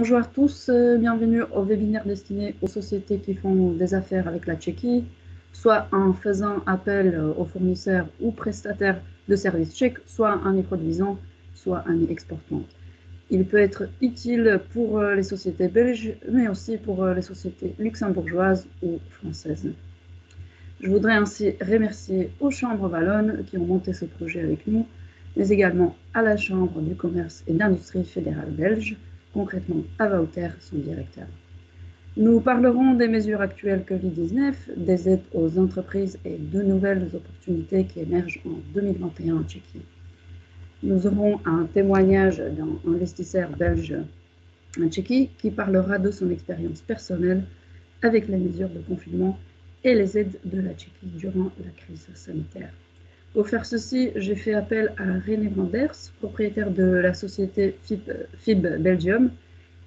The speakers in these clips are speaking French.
Bonjour à tous, euh, bienvenue au webinaire destiné aux sociétés qui font des affaires avec la Tchéquie, soit en faisant appel euh, aux fournisseurs ou prestataires de services tchèques, soit en y produisant, soit en y exportant. Il peut être utile pour euh, les sociétés belges, mais aussi pour les sociétés luxembourgeoises ou françaises. Je voudrais ainsi remercier aux chambres wallonnes qui ont monté ce projet avec nous, mais également à la Chambre du commerce et d'industrie fédérale belge, concrètement à Wouter, son directeur. Nous parlerons des mesures actuelles Covid-19, des aides aux entreprises et de nouvelles opportunités qui émergent en 2021 en Tchéquie. Nous aurons un témoignage d'un investisseur belge en Tchéquie qui parlera de son expérience personnelle avec les mesures de confinement et les aides de la Tchéquie durant la crise sanitaire. Pour faire ceci, j'ai fait appel à René Vanders, propriétaire de la société FIB, Belgium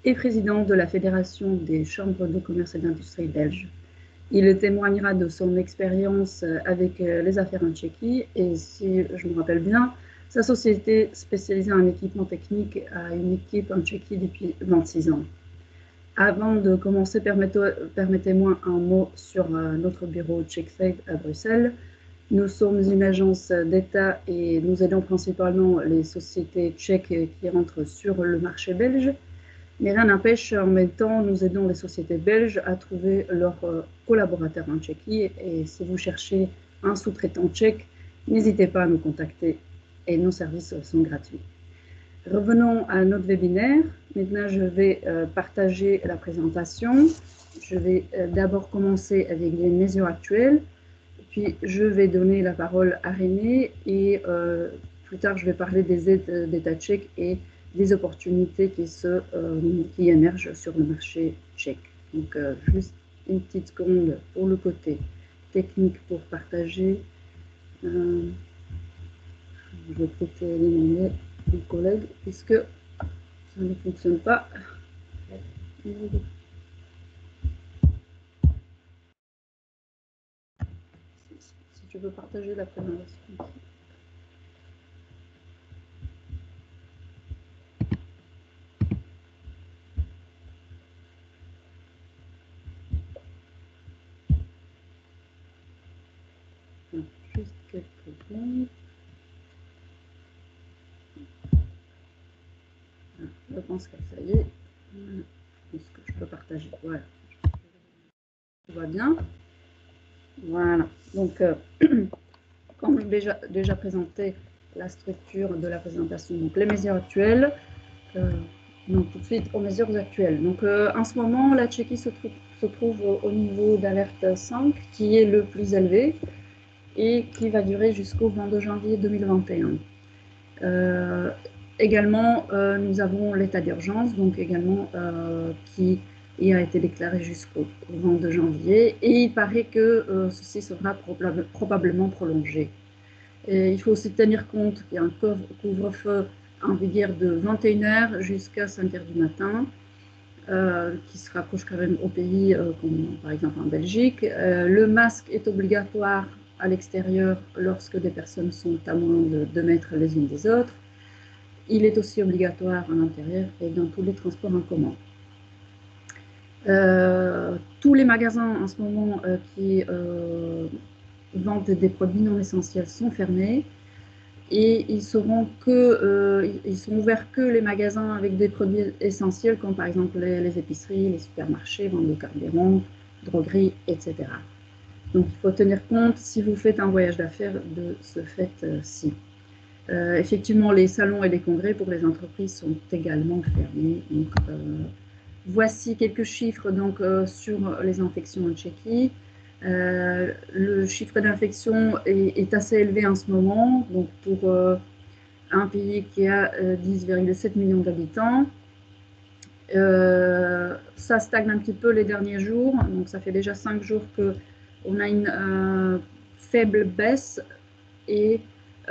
et président de la Fédération des chambres de commerce et d'industrie belges. Il témoignera de son expérience avec les affaires en Tchéquie et, si je me rappelle bien, sa société spécialisée en équipement technique a une équipe en Tchéquie depuis 26 ans. Avant de commencer, permettez-moi un mot sur euh, notre bureau TcheckSafe à Bruxelles. Nous sommes une agence d'État et nous aidons principalement les sociétés tchèques qui rentrent sur le marché belge. Mais rien n'empêche, en même temps, nous aidons les sociétés belges à trouver leurs euh, collaborateurs en Tchéquie. Et si vous cherchez un sous-traitant tchèque, n'hésitez pas à nous contacter et nos services sont gratuits. Revenons à notre webinaire. Maintenant, je vais euh, partager la présentation. Je vais euh, d'abord commencer avec les mesures actuelles, puis je vais donner la parole à René et euh, plus tard, je vais parler des aides d'État tchèque et des opportunités qui, se, qui émergent sur le marché tchèque. Donc, juste une petite seconde pour le côté technique pour partager. je vais peut-être éliminer collègue puisque ça ne fonctionne pas? Tu veux partager la présentation. Juste quelques secondes. Je pense que ça y est. Est-ce que je peux partager? Voilà. Tout va bien? Voilà. Donc, euh, comme déjà, déjà présenté la structure de la présentation, donc les mesures actuelles, euh, donc tout de suite aux mesures actuelles. Donc, euh, en ce moment, la Tchéquie se, trouve, se trouve au, niveau d'alerte 5, qui est le plus élevé et qui va durer jusqu'au 22 janvier 2021. Également, euh, nous avons l'état d'urgence, donc également euh, qui a été déclaré jusqu'au 22 janvier, et il paraît que euh, ceci sera probablement prolongé. il faut aussi tenir compte qu'il y a un couvre-feu en vigueur de 21h jusqu'à 5h du matin, qui se rapproche quand même au pays, comme par exemple en Belgique. le masque est obligatoire à l'extérieur lorsque des personnes sont à moins de 2 mètres les unes des autres. Il est aussi obligatoire à l'intérieur et dans tous les transports en commun. Euh, tous les magasins en ce moment euh, qui euh, vendent des produits non essentiels sont fermés et ils seront que ils sont ouverts que les magasins avec des produits essentiels comme par exemple les, épiceries, les supermarchés, vente de carburant, drogueries, etc. Donc il faut tenir compte si vous faites un voyage d'affaires de ce fait-ci. Effectivement, les salons et les congrès pour les entreprises sont également fermés. Voici quelques chiffres donc, euh, sur les infections en Tchéquie. le chiffre d'infection est, assez élevé en ce moment, donc pour un pays qui a 10,7 millions d'habitants. ça stagne un petit peu les derniers jours, donc ça fait déjà cinq jours qu'on a une faible baisse et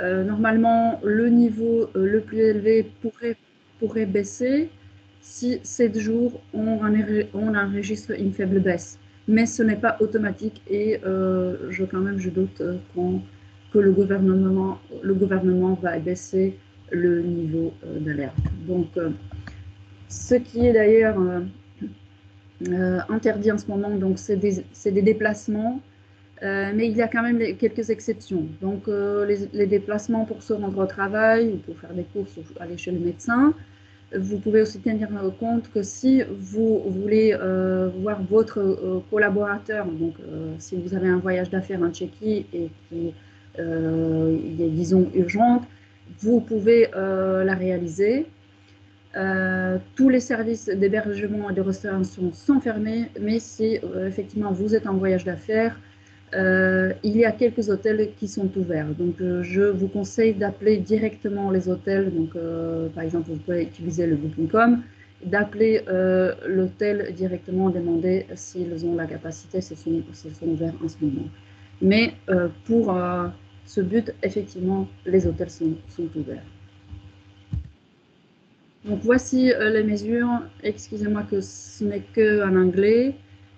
euh, normalement, le niveau euh, le plus élevé pourrait baisser si 7 jours on, enregistre une faible baisse. Mais ce n'est pas automatique et euh, je, quand même je doute que le gouvernement, le gouvernement va baisser le niveau d'alerte. Donc, Ce qui est d'ailleurs interdit en ce moment, donc c'est des, des, déplacements, mais il y a quand même quelques exceptions. Donc les, les, déplacements pour se rendre au travail ou pour faire des courses ou aller chez le médecin, vous pouvez aussi tenir compte que si vous voulez euh, voir votre euh, collaborateur, donc euh, si vous avez un voyage d'affaires en Tchéquie et qui est, disons, urgente, vous pouvez la réaliser. tous les services d'hébergement et de restauration sont fermés, mais si effectivement vous êtes en voyage d'affaires, euh, il y a quelques hôtels qui sont ouverts. Donc, euh, je vous conseille d'appeler directement les hôtels. Donc, euh, par exemple, vous pouvez utiliser le booking.com, d'appeler l'hôtel directement, demander s'ils ont la capacité, s'ils sont, sont, ouverts en ce moment. Mais pour ce but, effectivement, les hôtels sont, sont ouverts. Donc, voici les mesures. Excusez-moi que ce n'est qu'en anglais.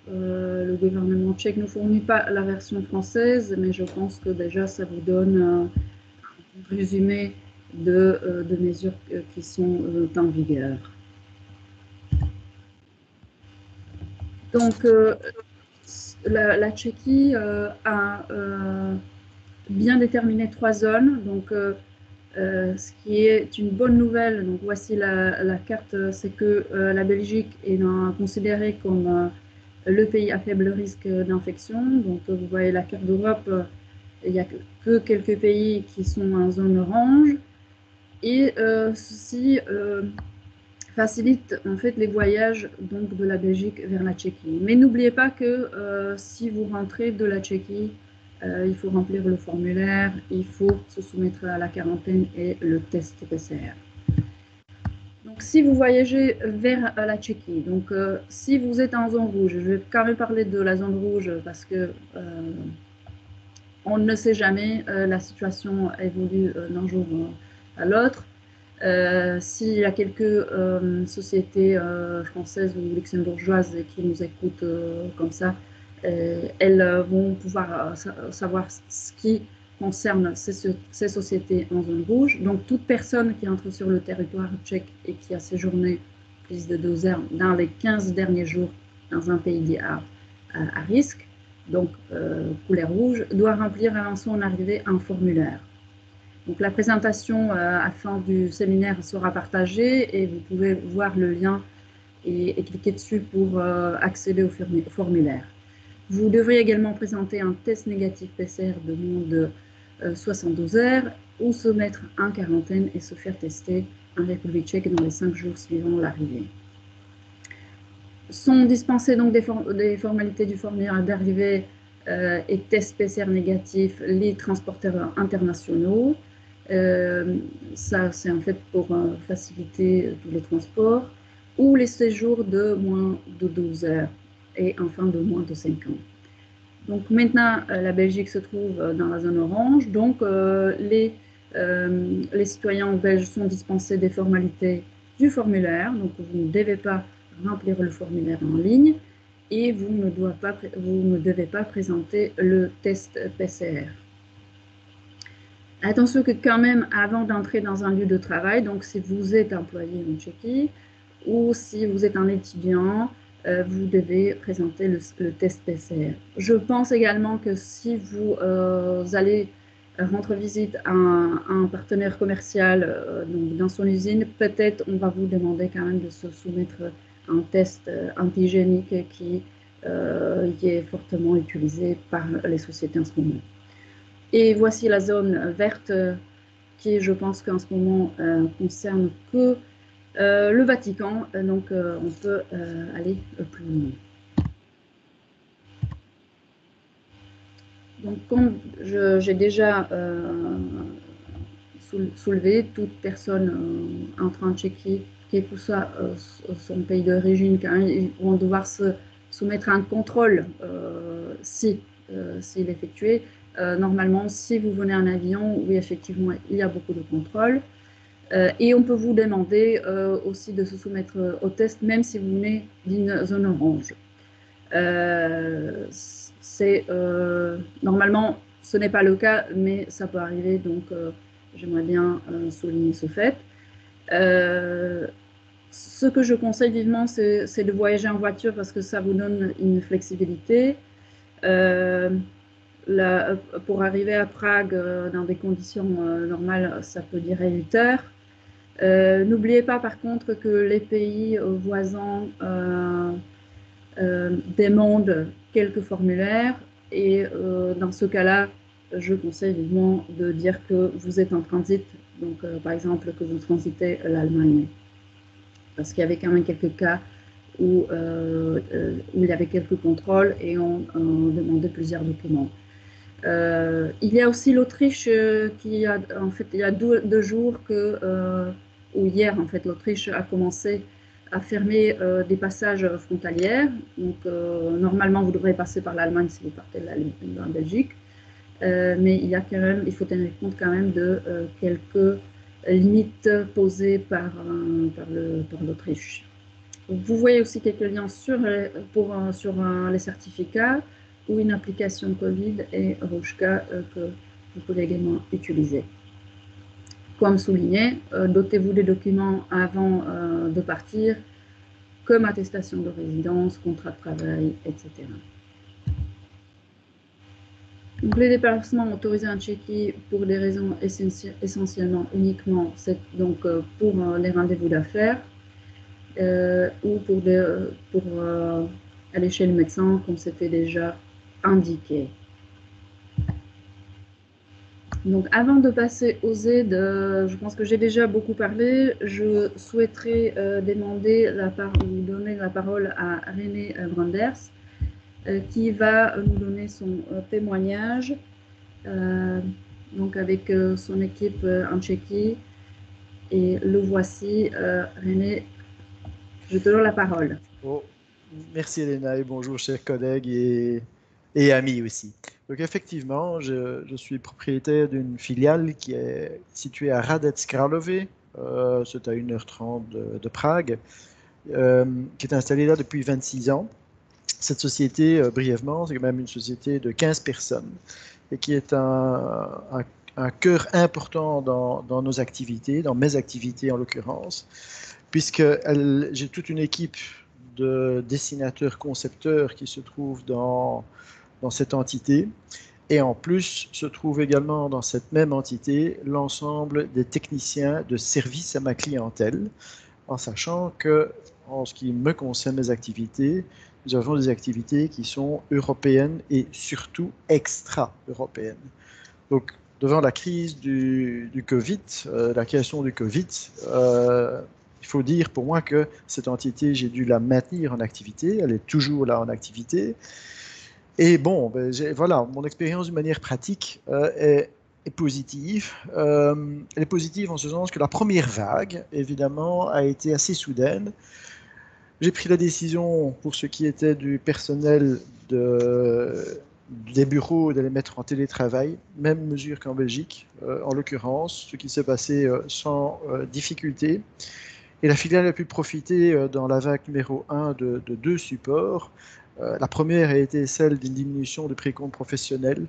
Euh, le gouvernement tchèque ne fournit pas la version française, mais je pense que déjà ça vous donne un résumé de, euh, mesures qui sont euh, en vigueur. Donc, la, Tchéquie a bien déterminé trois zones. Donc, ce qui est une bonne nouvelle, donc voici la carte, c'est que la Belgique est considérée comme le pays à faible risque d'infection. Donc, vous voyez la carte d'Europe, il n'y a que quelques pays qui sont en zone orange. Et euh, ceci euh, facilite en fait les voyages donc, de la Belgique vers la Tchéquie. Mais n'oubliez pas que euh, si vous rentrez de la Tchéquie, il faut remplir le formulaire, il faut se soumettre à la quarantaine et le test PCR si vous voyagez vers la Tchéquie, donc euh, si vous êtes en zone rouge, je vais quand même parler de la zone rouge parce que euh, on ne sait jamais, euh, la situation évolue d'un jour à l'autre. S'il y a quelques sociétés françaises ou luxembourgeoises qui nous écoutent comme ça, elles vont pouvoir savoir ce qui concerne ces, sociétés en zone rouge. Donc, toute personne qui entre sur le territoire tchèque et qui a séjourné plus de 12 heures dans les 15 derniers jours dans un pays à, à, risque, donc euh, couleur rouge, doit remplir avant son arrivée un formulaire. Donc, la présentation euh, à fin du séminaire sera partagée et vous pouvez voir le lien et, cliquer dessus pour euh, accéder au formulaire. Vous devrez également présenter un test négatif PCR de moins de 72 euh, heures ou se mettre en quarantaine et se faire tester en République tchèque dans les cinq jours suivant l'arrivée. Sont dispensées donc des, formalités du formulaire d'arrivée euh, et tests PCR négatifs les transporteurs internationaux. Euh, ça, c'est en fait pour faciliter tous les transports ou les séjours de moins de 12 heures et enfin de moins de 5 ans. Donc maintenant, euh, la Belgique se trouve euh, dans la zone orange. Donc euh, les, citoyens belges sont dispensés des formalités du formulaire. Donc vous ne devez pas remplir le formulaire en ligne et vous ne, vous ne devez pas présenter le test PCR. Attention que quand même, avant d'entrer dans un lieu de travail, donc si vous êtes employé en Tchéquie ou si vous êtes un étudiant, euh, vous devez présenter le, test PCR. Je pense également que si vous euh, allez rendre visite à un, partenaire commercial euh, dans son usine, peut-être on va vous demander quand même de se soumettre à un test antigénique qui est fortement utilisé par les sociétés en ce moment. Et voici la zone verte qui, je pense qu'en ce moment, concerne que euh, le Vatican, euh, donc euh, on peut aller plus loin. Donc, comme j'ai déjà soulevé, toute personne en Tchéquie, quel que son pays d'origine, vont devoir se soumettre à un contrôle si s'il est effectué. normalement, si vous venez en avion, oui, effectivement, il y a beaucoup de contrôles. Euh, et on peut vous demander euh, aussi de se soumettre au test, même si vous venez d'une zone orange. Euh, normalement, ce n'est pas le cas, mais ça peut arriver, donc j'aimerais bien souligner ce fait. ce que je conseille vivement, c'est de voyager en voiture parce que ça vous donne une flexibilité. Euh, pour arriver à Prague euh, dans des conditions euh, normales, ça peut durer 8 heures. N'oubliez pas par contre que les pays voisins demandent quelques formulaires. Et dans ce cas-là, je conseille vivement de dire que vous êtes en transit, donc par exemple que vous transitez l'Allemagne. Parce qu'il y avait quand même quelques cas où, euh, euh, il y avait quelques contrôles et on, demandait plusieurs documents. Euh, il y a aussi l'Autriche qui a, en fait, il y a deux, jours que, ou hier, en fait, l'Autriche a commencé à fermer des passages frontaliers. Donc, normalement, vous devrez passer par l'Allemagne si vous partez de la, Belgique. mais il y a quand même, il faut tenir compte quand même de quelques limites posées par, euh, par l'Autriche. Vous voyez aussi quelques liens sur, pour, sur les certificats ou une application Covid et Rochka euh, que vous pouvez également utiliser. Comme souligné, euh, dotez-vous des documents avant de partir, comme attestation de résidence, contrat de travail, etc les déplacements autorisés en Tchéquie pour des raisons essentiellement uniquement c'est donc euh, pour euh, les rendez-vous d'affaires euh, ou pour, pour aller chez le médecin comme c'était déjà indiqué. Donc avant de passer aux aides, je pense que j'ai déjà beaucoup parlé, je souhaiterais demander la ou donner la parole à René Branders euh, qui va nous donner son euh, témoignage, euh, donc avec son équipe en Tchéquie. Et le voici, René, je te donne la parole. Oh, merci Elena et bonjour chers collègues et, et amis aussi. Donc effectivement, je, suis propriétaire d'une filiale qui est située à Radec Králové, euh, c'est à 1h30 de, de Prague, euh, qui est installée là depuis 26 ans. Cette société, euh, brièvement, c'est quand même une société de 15 personnes et qui est un, un, cœur important dans, dans, nos activités, dans mes activités en l'occurrence, puisque j'ai toute une équipe de dessinateurs, concepteurs qui se trouvent dans, dans cette entité. Et en plus, se trouve également dans cette même entité l'ensemble des techniciens de service à ma clientèle, en sachant que, en ce qui me concerne mes activités, nous avons des activités qui sont européennes et surtout extra-européennes. Donc, devant la crise du, Covid, euh, la création du Covid, euh, il faut dire pour moi que cette entité, j'ai dû la maintenir en activité, elle est toujours là en activité. Et bon, ben, voilà, mon expérience d'une manière pratique euh, est, positive. elle est positive en ce sens que la première vague, évidemment, a été assez soudaine. J'ai pris la décision pour ce qui était du personnel de, des bureaux d'aller mettre en télétravail, même mesure qu'en Belgique, euh, en l'occurrence, ce qui s'est passé euh, sans euh, difficulté. Et la filiale a pu profiter dans la vague numéro 1 de, de deux supports. La première a été celle d'une diminution du précompte professionnel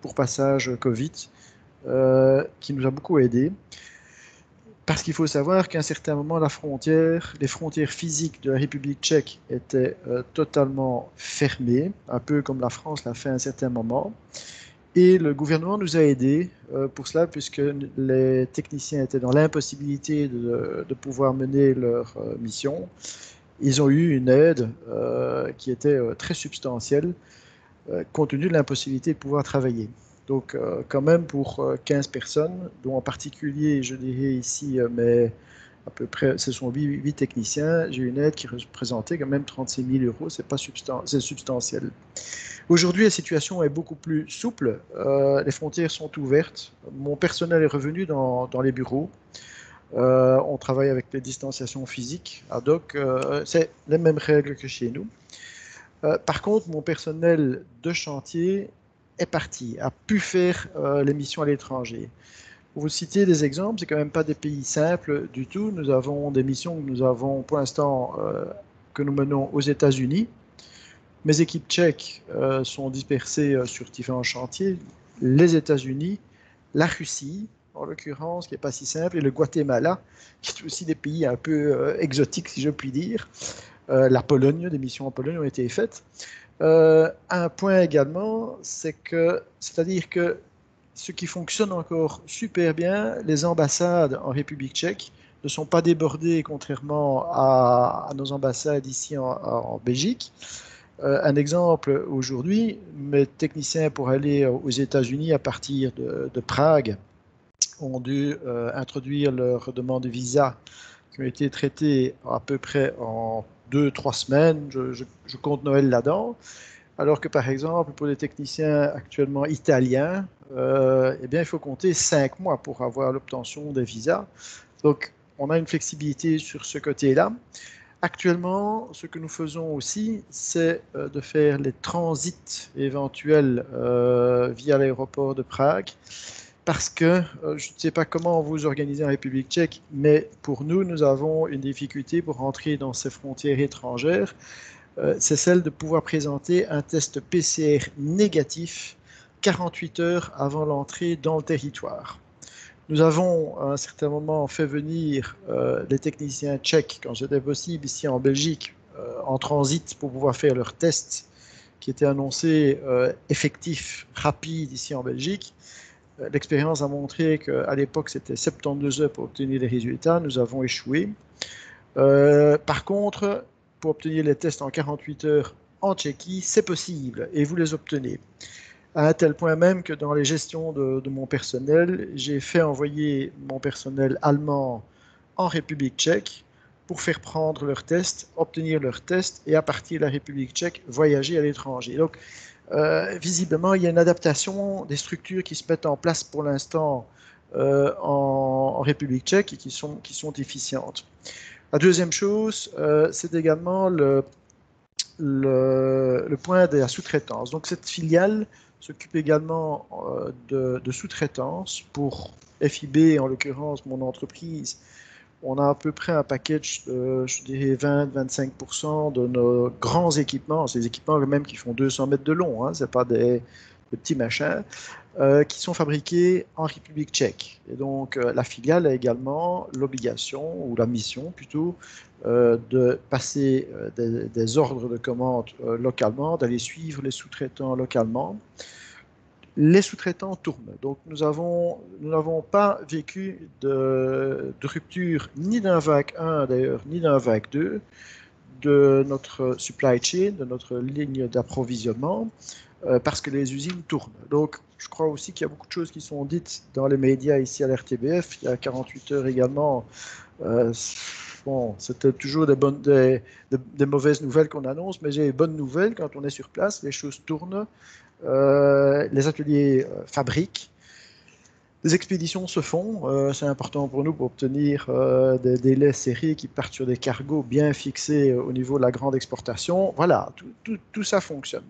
pour passage Covid, qui nous a beaucoup aidé. Parce qu'il faut savoir qu'à un certain moment, la les frontières physiques de la République tchèque étaient euh, totalement fermées, un peu comme la France l'a fait à un certain moment. Et le gouvernement nous a aidés euh, pour cela, puisque les techniciens étaient dans l'impossibilité de, pouvoir mener leur euh, mission. Ils ont eu une aide qui était très substantielle, compte tenu de l'impossibilité de pouvoir travailler. Donc, euh, quand même, pour 15 euh, personnes, dont en particulier, je dirais ici, euh, mais à peu près, ce sont 8, techniciens, j'ai une aide qui représentait quand même 36 000 euros, c'est pas substantiel. Aujourd'hui, la situation est beaucoup plus souple, les frontières sont ouvertes, mon personnel est revenu dans, les bureaux, on travaille avec les distanciations physiques ad hoc, c'est les mêmes règles que chez nous. par contre, mon personnel de chantier est parti, a pu faire euh, les missions à l'étranger. Vous citer des exemples, c'est quand même pas des pays simples du tout. Nous avons des missions que nous avons pour l'instant euh, que nous menons aux États-Unis. Mes équipes tchèques euh, sont dispersées sur différents chantiers. Les États-Unis, la Russie, en l'occurrence, qui n'est pas si simple, et le Guatemala, qui est aussi des pays un peu exotiques, si je puis dire. la Pologne, des missions en Pologne ont été faites. un point également, c'est que, c'est-à-dire que ce qui fonctionne encore super bien, les ambassades en République tchèque ne sont pas débordées contrairement à, nos ambassades ici en, Belgique. Euh, un exemple, aujourd'hui, mes techniciens pour aller aux États-Unis à partir de, Prague ont dû euh, introduire leurs demandes de visa qui ont été traitées à peu près en deux, trois semaines. je compte Noël là-dedans. Alors que par exemple, pour les techniciens actuellement italiens, euh, eh bien, il faut compter cinq mois pour avoir l'obtention des visas. Donc, on a une flexibilité sur ce côté-là. Actuellement, ce que nous faisons aussi, c'est euh, de faire les transits éventuels via l'aéroport de Prague, parce que je ne sais pas comment vous organisez en République tchèque, mais pour nous, nous avons une difficulté pour rentrer dans ces frontières étrangères euh, c'est celle de pouvoir présenter un test PCR négatif 48 heures avant l'entrée dans le territoire. Nous avons à un certain moment fait venir euh, les techniciens tchèques, quand c'était possible, ici en Belgique, euh, en transit pour pouvoir faire leur test qui était annoncé effectif, rapide ici en Belgique. L'expérience a montré qu'à l'époque, c'était 72 heures pour obtenir les résultats. Nous avons échoué. par contre, pour obtenir les tests en 48 heures en Tchéquie, c'est possible et vous les obtenez. À un tel point même que dans les gestions de, mon personnel, j'ai fait envoyer mon personnel allemand en République tchèque pour faire prendre leurs tests, obtenir leurs tests et à partir de la République tchèque, voyager à l'étranger. Euh, visiblement, il y a une adaptation des structures qui se mettent en place pour l'instant euh, en, République tchèque et qui sont, qui sont efficientes. La deuxième chose, euh, c'est également le, le, point de la sous-traitance. Donc cette filiale s'occupe également euh, de, sous-traitance pour FIB, en l'occurrence mon entreprise. On a à peu près un package de, je dirais, 20-25% de nos grands équipements, ces équipements eux-mêmes qui font 200 mètres de long, hein, ce pas des, des petits machins. Euh, qui sont fabriqués en République tchèque. Et donc euh, la filiale a également l'obligation, ou la mission plutôt, euh, de passer des, ordres de commande localement, d'aller suivre les sous-traitants localement. Les sous-traitants tournent. Donc nous n'avons pas vécu de, rupture ni d'un vague 1 d'ailleurs, ni d'un vague 2 de notre supply chain, de notre ligne d'approvisionnement. Euh, parce que les usines tournent. Donc, je crois aussi qu'il y a beaucoup de choses qui sont dites dans les médias ici à l'RTBF. Il y a 48 heures également. Euh, bon, c'était toujours des, bonnes, des, mauvaises nouvelles qu'on annonce, mais j'ai des bonnes nouvelles quand on est sur place. Les choses tournent, les ateliers fabriquent. Les expéditions se font, c'est important pour nous pour obtenir des délais serrés qui partent sur des cargos bien fixés au niveau de la grande exportation. Voilà, tout ça fonctionne.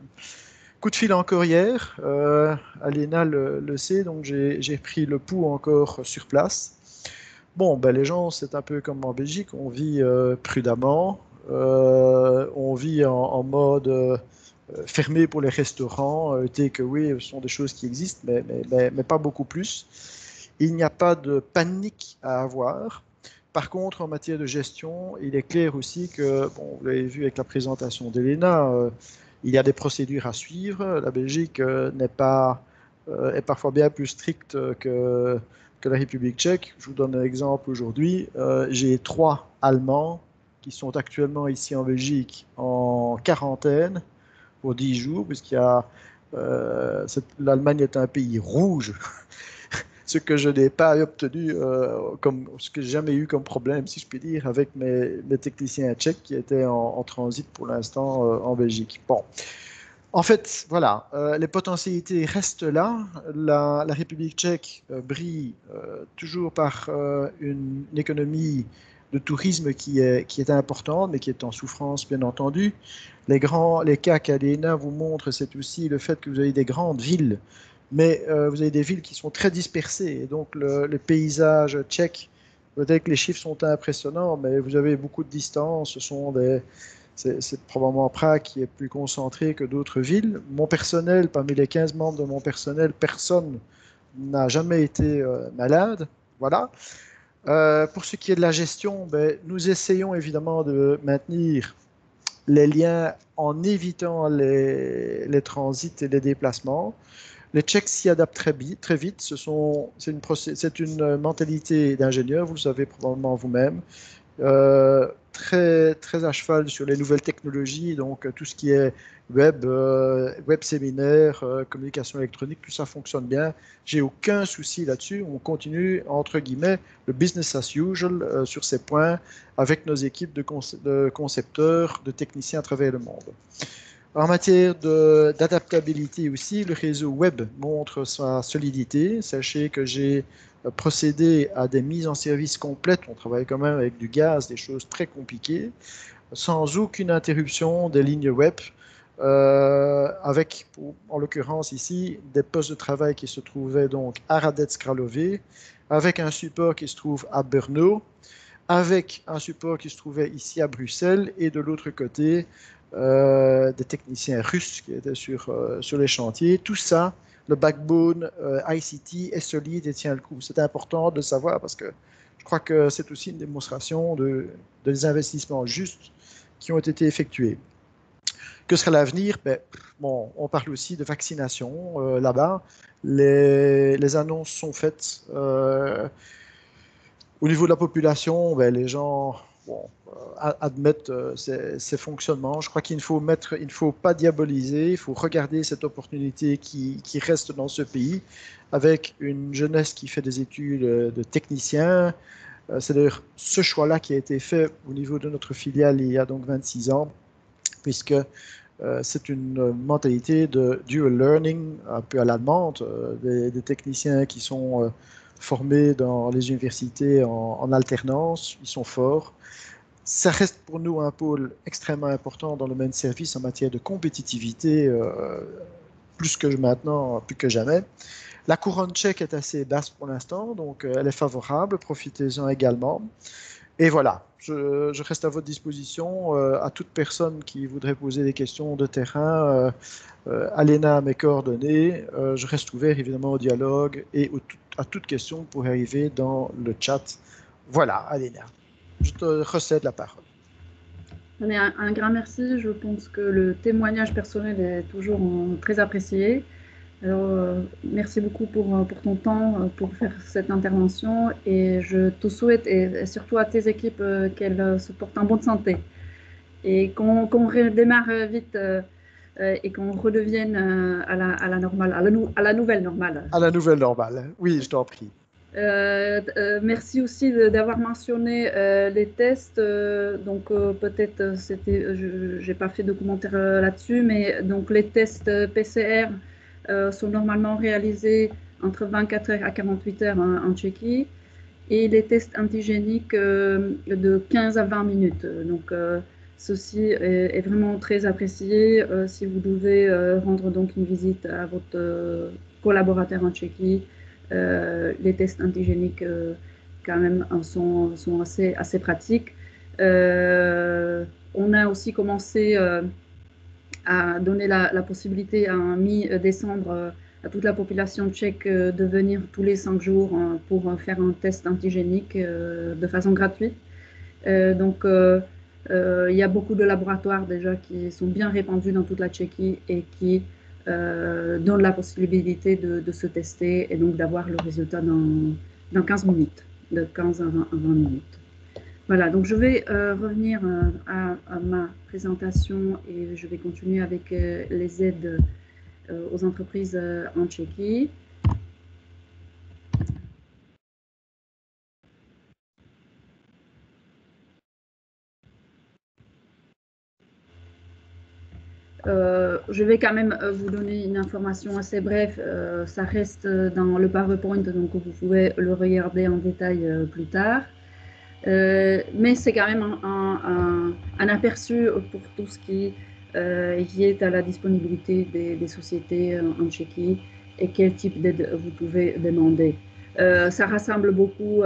Coup de fil encore hier, euh, Alena le, sait, donc j'ai pris le pouls encore sur place. Bon, ben les gens, c'est un peu comme en Belgique, on vit euh, prudemment, euh, on vit en, mode euh, fermé pour les restaurants, takeaway, ce sont des choses qui existent, mais, mais, mais pas beaucoup plus. Il n'y a pas de panique à avoir. Par contre, en matière de gestion, il est clair aussi que, bon, vous l'avez vu avec la présentation d'Elena, il y a des procédures à suivre. La Belgique euh, n'est pas, euh, est parfois bien plus stricte que, que la République tchèque. Je vous donne un exemple aujourd'hui. Euh, j'ai trois Allemands qui sont actuellement ici en Belgique en quarantaine pour 10 jours, puisqu'il y a l'Allemagne est un pays rouge ce que je n'ai pas obtenu, euh, comme, ce que j'ai jamais eu comme problème, si je puis dire, avec mes, techniciens tchèques qui étaient en, transit pour l'instant euh, en Belgique. Bon. En fait, voilà, euh, les potentialités restent là. La, République tchèque brille toujours par une, économie de tourisme qui est, qui est importante, mais qui est en souffrance, bien entendu. Les, grands, les cas qu'Alena vous montre, c'est aussi le fait que vous avez des grandes villes mais euh, vous avez des villes qui sont très dispersées. Et donc, le, paysage tchèque, peut-être que les chiffres sont impressionnants, mais vous avez beaucoup de distance. Ce sont des. C'est probablement Prague qui est plus concentré que d'autres villes. Mon personnel, parmi les 15 membres de mon personnel, personne n'a jamais été malade. Voilà. Pour ce qui est de la gestion, ben, nous essayons évidemment de maintenir les liens en évitant les, transits et les déplacements. Les Tchèques s'y adaptent très. Très vite. C'est une, une, mentalité d'ingénieur, vous le savez probablement vous-même. Euh, très, très à cheval sur les nouvelles technologies, donc tout ce qui est web, euh, web séminaire, euh, communication électronique, tout ça fonctionne bien. J'ai aucun souci là-dessus. On continue, entre guillemets, le business as usual sur ces points avec nos équipes de, de, concepteurs, de techniciens à travers le monde. En matière d'adaptabilité aussi, le réseau web montre sa solidité. Sachez que j'ai procédé à des mises en service complètes. On travaille quand même avec du gaz, des choses très compliquées, sans aucune interruption des lignes web. Euh, avec, en l'occurrence ici, des postes de travail qui se trouvaient donc à Radec Kralové, avec un support qui se trouve à Brno, avec un support qui se trouvait ici à Bruxelles, et de l'autre côté, euh, des techniciens russes qui étaient sur, euh, sur les chantiers. Tout ça, le backbone euh, ICT est solide et tient le coup. C'est important de savoir parce que je crois que c'est aussi une démonstration de, des investissements justes qui ont été effectués. Que sera l'avenir? Ben, bon, On parle aussi de vaccination là-bas. Les, annonces sont faites. au niveau de la population, ben, les gens bon, euh, admettre euh, ces, fonctionnements. Je crois qu'il ne faut faut pas diaboliser, il faut regarder cette opportunité qui, reste dans ce pays avec une jeunesse qui fait des études de technicien. Euh, c'est d'ailleurs ce choix-là qui a été fait au niveau de notre filiale il y a donc 26 ans, puisque c'est une mentalité de dual learning, un peu à la demande, des, techniciens qui sont formés dans les universités en, alternance, ils sont forts ça reste pour nous un pôle extrêmement important dans le domaine service en matière de compétitivité, euh, plus que maintenant, plus que jamais. La couronne tchèque est assez basse pour l'instant, donc euh, elle est favorable, profitez-en également. Et voilà, je, reste à votre disposition, euh, à toute personne qui voudrait poser des questions de terrain. Alena a mes coordonnées, je reste ouvert évidemment au dialogue et à toute question pour arriver dans le chat. Voilà, Alena je te recède la parole. Un, un, grand merci. Je pense que le témoignage personnel est toujours très apprécié. Alors, euh, merci beaucoup pour, euh, pour, ton temps, euh, pour faire cette intervention. Et je te souhaite, et, surtout à tes équipes, qu'elles se portent en bonne santé. Et qu'on redémarre vite et qu'on redevienne à la, à la normale, à la, à la nouvelle normale. À la nouvelle normale, oui, je t'en prie. Euh, euh, merci aussi d'avoir mentionné euh, les tests. donc peut-être c'était, j'ai pas fait de commentaire là-dessus, mais donc les tests PCR sont normalement réalisés entre 24 heures à 48 heures en, Tchéquie et les tests antigéniques de 15 à 20 minutes. Donc ceci est, vraiment très apprécié. si vous devez rendre donc une visite à votre collaborateur en Tchéquie, euh, les tests antigéniques euh, quand même sont, sont assez, assez pratiques. Euh, on a aussi commencé à donner la, possibilité à mi-décembre à toute la population tchèque de venir tous les cinq jours pour faire un test antigénique de façon gratuite. donc, il y a beaucoup de laboratoires déjà qui sont bien répandus dans toute la Tchéquie et qui euh, donne la possibilité de, se tester et donc d'avoir le résultat dans, dans 15 minutes, de 15 à 20, minutes. Voilà, donc je vais euh, revenir euh, à, ma présentation et je vais continuer avec les aides aux entreprises en Tchéquie. Euh, je vais quand même euh, vous donner une information assez brève. Euh, ça reste dans le PowerPoint, donc vous pouvez le regarder en détail plus tard. Mais c'est quand même un, aperçu pour tout ce qui, est à la disponibilité des, sociétés en Tchéquie et quel type d'aide vous pouvez demander. ça rassemble beaucoup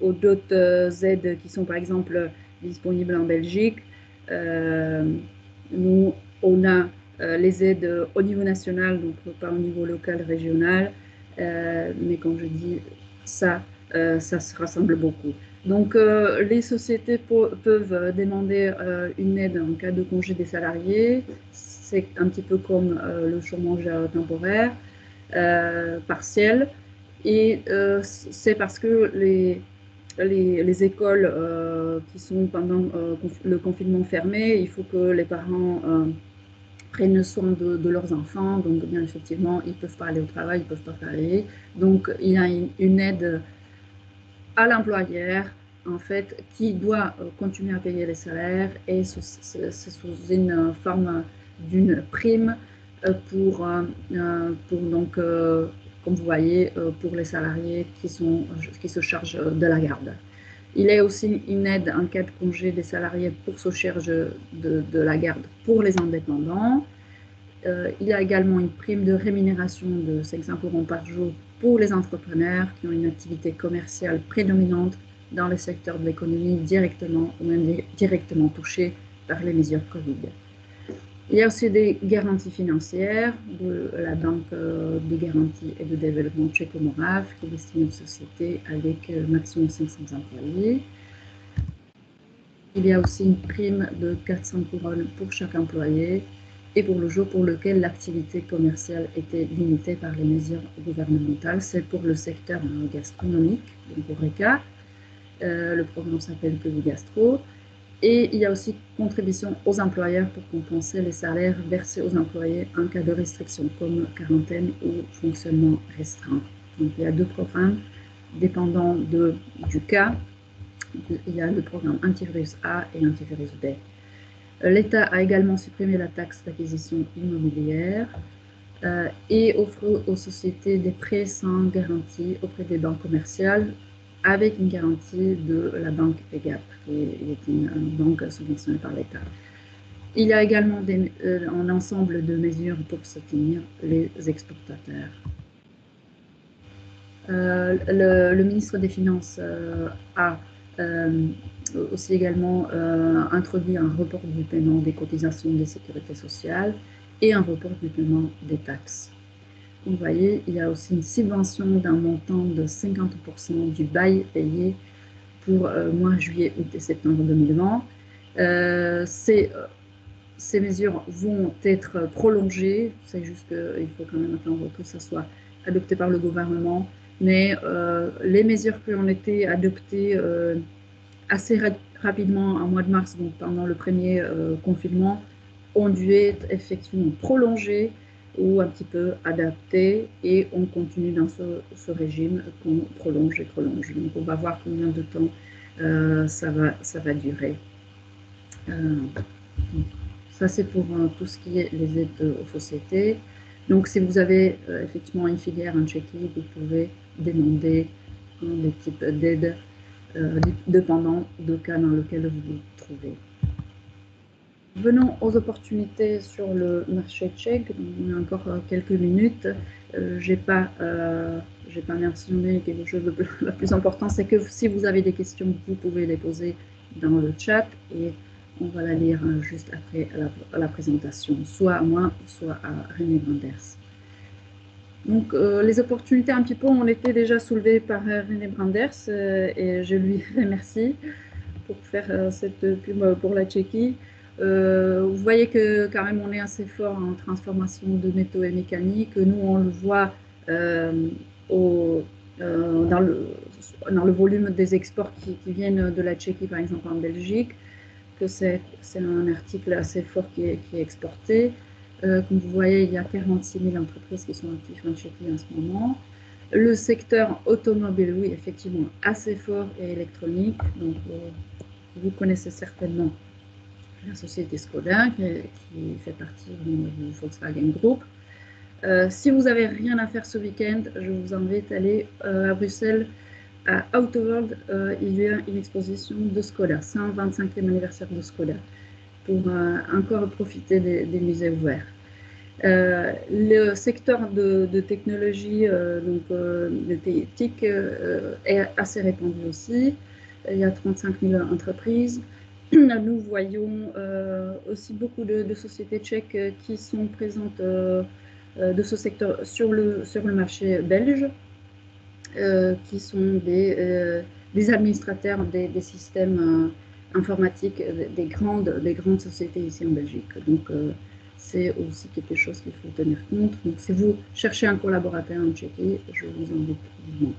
aux d'autres aides qui sont par exemple disponibles en Belgique. Nous, on a les aides au niveau national, donc pas au niveau local, régional, mais comme je dis, ça, ça se rassemble beaucoup. Donc, les sociétés peuvent demander une aide en cas de congé des salariés. C'est un petit peu comme le chômage temporaire, partiel. Et c'est parce que les, les, écoles euh, qui sont pendant euh, le confinement fermées, il faut que les parents euh, prennent soin de, leurs enfants. Donc, bien effectivement, ils ne peuvent pas aller au travail, ils ne peuvent pas travailler. Donc, il y a une, aide à l'employeur, en fait, qui doit continuer à payer les salaires et c'est sous une forme d'une prime pour, pour donc comme vous voyez, euh, pour les salariés qui, sont, qui se chargent de la garde. Il a aussi une aide en cas de congé des salariés pour se charger de, la garde pour les indépendants. Euh, il y a également une prime de rémunération de 500 euros par jour pour les entrepreneurs qui ont une activité commerciale prédominante dans le secteur de l'économie directement ou même directement touchés par les mesures Covid. Il y a aussi des garanties financières de la Banque euh, de garantie et de développement tchéco-morave qui est destinée aux sociétés avec euh, maximum 500 employés. Il y a aussi une prime de 400 couronnes pour chaque employé et pour le jour pour lequel l'activité commerciale était limitée par les mesures gouvernementales. C'est pour le secteur euh, gastronomique, donc au RECA. le programme s'appelle Covid Gastro. Et il y a aussi contribution aux employeurs pour compenser les salaires versés aux employés en cas de restriction, comme quarantaine ou fonctionnement restreint. Donc il y a deux programmes dépendant de, du cas. Il y a le programme antivirus A et antivirus B. L'État a également supprimé la taxe d'acquisition immobilière euh, et offre aux sociétés des prêts sans garantie auprès des banques commerciales avec une garantie de la banque EGAP, qui est une, banque subventionnée par l'État. Il y a également euh, un ensemble de mesures pour soutenir les exportateurs. Euh, le, ministre des Finances euh, a aussi également introduit un report du paiement des cotisations des sécurités sociales et un report du paiement des taxes. Vous voyez, il y a aussi une subvention d'un montant de 50% du bail payé pour euh, mois juillet, août et septembre 2020. Euh, euh, ces, mesures vont être prolongées. C'est juste qu'il faut quand même attendre que ça soit adopté par le gouvernement. Mais les mesures qui ont été adoptées assez rapidement en mois de mars, donc pendant le premier confinement, ont dû être effectivement prolongées ou un petit peu adapté et on continue dans ce, régime qu'on prolonge et prolonge. Donc on va voir combien de temps euh, ça, va, durer. Euh, ça c'est pour euh, tout ce qui est les aides aux sociétés. Donc si vous avez effectivement une filière en Tchéquie, vous pouvez demander des types d'aides dépendant du cas dans lequel vous vous trouvez. Venons aux opportunités sur le marché tchèque. On a encore euh, quelques minutes. Euh, je n'ai pas, euh, pas mentionné quelque chose de plus, le important, c'est que si vous avez des questions, vous pouvez les poser dans le chat et on va la lire hein, juste après la, présentation, soit à moi, soit à René Branders. Donc, les opportunités un petit peu ont été déjà soulevées par René Branders et je lui remercie pour faire cette pub pour la Tchéquie. Euh, vous voyez que quand même on est assez fort en transformation de métaux et mécaniques. Nous, on le voit euh, euh, dans, le, volume des exports qui, viennent de la Tchéquie, par exemple en Belgique, que c'est un article assez fort qui est exporté. Comme vous voyez, il y a 46 000 entreprises qui sont actives en Tchéquie en ce moment. Le secteur automobile, oui, effectivement, assez fort et électronique. Donc, vous connaissez certainement la société Skoda qui, fait partie du, Volkswagen Group. Euh, si vous n'avez rien à faire ce week-end, je vous invite à aller euh, à Bruxelles, à Autoworld. Euh, il y a une exposition de Skoda, 125e anniversaire de Skoda, pour encore profiter des, musées ouverts. le secteur de, technologie, donc de TIC, est assez répandu aussi. Il y a 35 000 entreprises. nous voyons aussi beaucoup de, sociétés tchèques qui sont présentes de ce secteur sur le, sur le marché belge, qui sont des, administrateurs des systèmes informatiques des grandes, des grandes sociétés ici en Belgique. Donc, c'est aussi quelque chose qu'il faut tenir compte. Donc, si vous cherchez un collaborateur en Tchéquie, je vous invite vivement.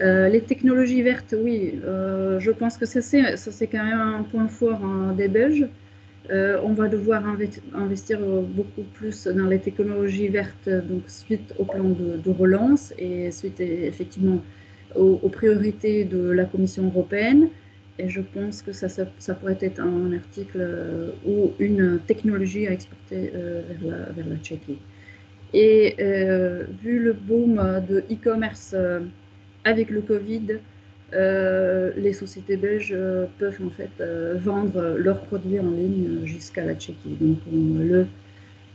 Euh, les technologies vertes, oui, euh, je pense que ça c'est quand même un point fort hein, des Belges. Euh, on va devoir investir beaucoup plus dans les technologies vertes, donc suite au plan de, relance et suite effectivement aux, priorités de la Commission européenne. Et je pense que ça, pourrait être un article ou une technologie à exporter vers la, vers, Tchéquie. Et vu le boom de e-commerce avec le Covid, euh, les sociétés belges euh, peuvent en fait euh, vendre leurs produits en ligne jusqu'à la Tchéquie. Donc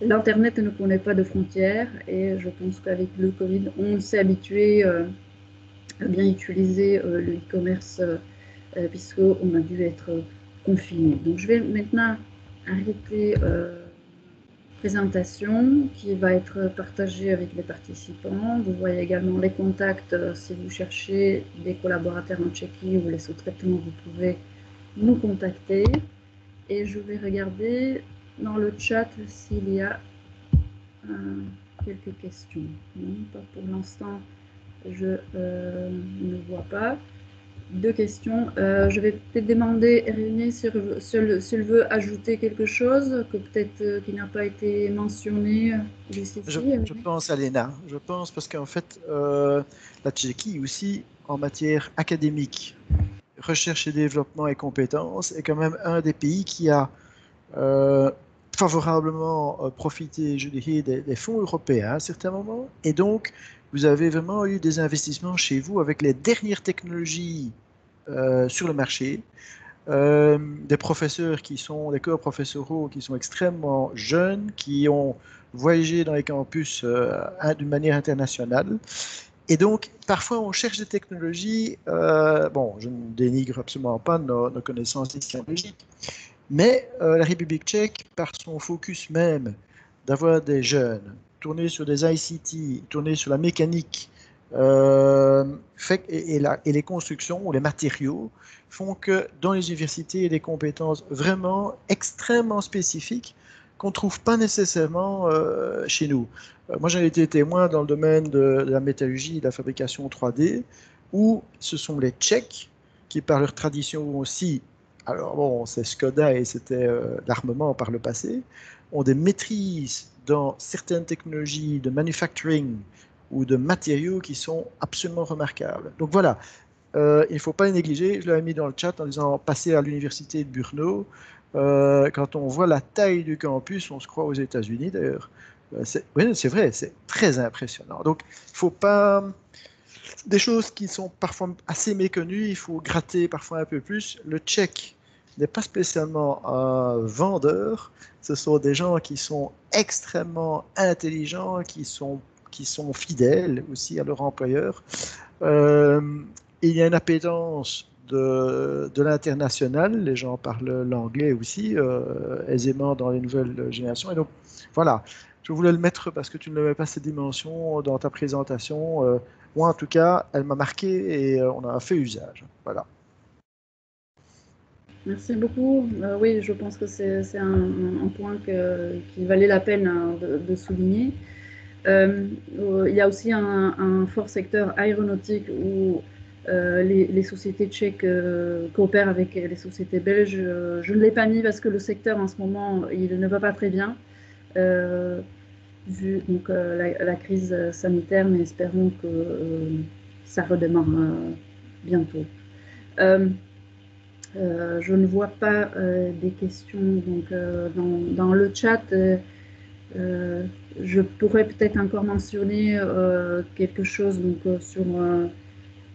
L'Internet ne connaît pas de frontières et je pense qu'avec le Covid, on s'est habitué à bien utiliser le e-commerce puisqu'on a dû être confiné. Donc je vais maintenant arrêter présentation qui va être partagée avec les participants. Vous voyez également les contacts euh, si vous cherchez des collaborateurs en Tchéquie ou les sous-traitants, vous pouvez nous contacter. Et je vais regarder dans le chat s'il y a euh, quelques questions. Pour l'instant, je euh, ne vois pas deux questions. Euh, je vais peut-être demander René s'il veut ajouter quelque chose que peut-être euh, qui n'a pas été mentionné Je, je, pense, Alena. Je pense parce qu'en fait, euh, la Tchéquie aussi, en matière académique, recherche et développement et compétences, est quand même un des pays qui a favorablement profité, je dirais, des, des fonds européens à un certain moment. Et donc, vous avez vraiment eu des investissements chez vous avec les dernières technologies euh, sur le marché, euh, des professeurs qui sont, des corps professoraux qui sont extrêmement jeunes, qui ont voyagé dans les campus euh, d'une manière internationale. Et donc, parfois, on cherche des technologies. bon, je ne dénigre absolument pas nos, nos connaissances technologiques, mais la République tchèque, par son focus même d'avoir des jeunes tourner sur des ICT, tourner sur la mécanique, euh, et, les constructions ou les matériaux font que dans les universités, il y a des compétences vraiment extrêmement spécifiques qu'on ne trouve pas nécessairement euh, chez nous. Euh, moi, j'ai été témoin dans le domaine de, la métallurgie et de la fabrication 3D, où ce sont les Tchèques qui, par leur tradition aussi, alors bon, c'est Skoda et c'était l'armement par le passé, ont des maîtrises dans certaines technologies de manufacturing ou de matériaux qui sont absolument remarquables. Donc voilà, euh, il ne faut pas les négliger. Je l'avais mis dans le chat en disant passer à l'université de Brno. Euh, quand on voit la taille du campus, on se croit aux États-Unis d'ailleurs. Euh, oui, c'est vrai, c'est très impressionnant. Donc, il ne faut pas. Des choses qui sont parfois assez méconnues, il faut gratter parfois un peu plus. Le tchèque n'est pas spécialement un vendeur, ce sont des gens qui sont extrêmement intelligents, qui sont, qui sont fidèles aussi à leur employeur. Euh, il y a une appétence de, de l'international, les gens parlent l'anglais aussi euh, aisément dans les nouvelles générations. Et donc, voilà, je voulais le mettre parce que tu ne mets pas cette dimension dans ta présentation. Euh, moi, en tout cas, elle m'a marqué et on en a fait usage. Voilà. Merci beaucoup. Euh, oui, je pense que c'est un, point qui valait la peine hein, de, souligner. Euh, il y a aussi un, fort secteur aéronautique où euh, les, sociétés tchèques coopèrent avec les sociétés belges. je ne l'ai pas mis parce que le secteur en ce moment, il ne va pas très bien, vu donc, la, crise sanitaire, mais espérons que ça redémarre bientôt. Euh, je ne vois pas euh, des questions donc, euh, dans, le chat. je pourrais peut-être encore mentionner quelque chose donc, sur,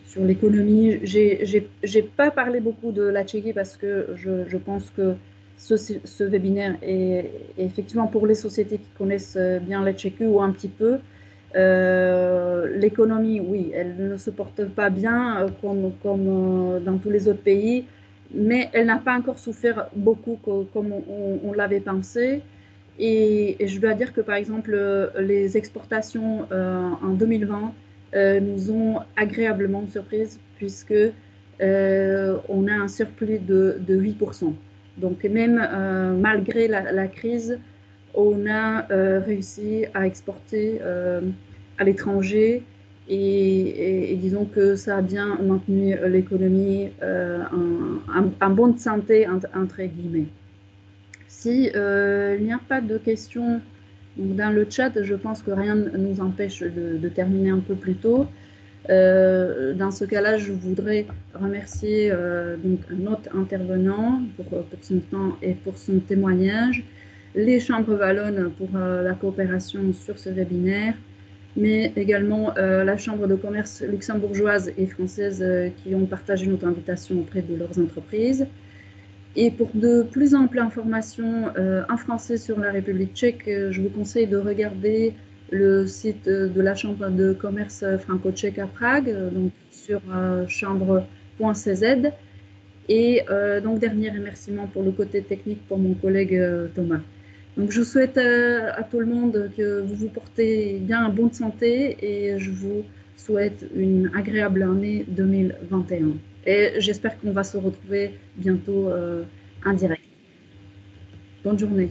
sur l'économie. Je n'ai pas parlé beaucoup de la Tchéquie parce que je, je pense que ce, ce, webinaire est, effectivement pour les sociétés qui connaissent bien la Tchéquie ou un petit peu. L'économie, oui, elle ne se porte pas bien comme, comme dans tous les autres pays mais elle n'a pas encore souffert beaucoup comme on, l'avait pensé. Et, je dois dire que par exemple, les exportations en 2020 nous ont agréablement surprises puisque on a un surplus de, 8%. Donc même malgré la, crise, on a réussi à exporter à l'étranger et, disons que ça a bien maintenu l'économie euh, en, bonne santé, entre, guillemets. Si euh, il n'y a pas de questions dans le chat, je pense que rien ne nous empêche de, terminer un peu plus tôt. Euh, dans ce cas-là, je voudrais remercier donc notre intervenant pour, pour, son temps et pour son témoignage, les chambres wallonnes pour la coopération sur ce webinaire, mais également euh, la Chambre de commerce luxembourgeoise et française euh, qui ont partagé notre invitation auprès de leurs entreprises. Et pour de plus amples informations euh, en français sur la République tchèque, je vous conseille de regarder le site de la Chambre de commerce franco-tchèque à Prague, donc sur chambre.cz. Et donc, dernier remerciement pour le côté technique pour mon collègue Thomas. Donc je souhaite à, tout le monde que vous vous portez bien en bonne santé et je vous souhaite une agréable année 2021. Et j'espère qu'on va se retrouver bientôt euh, en direct. Bonne journée.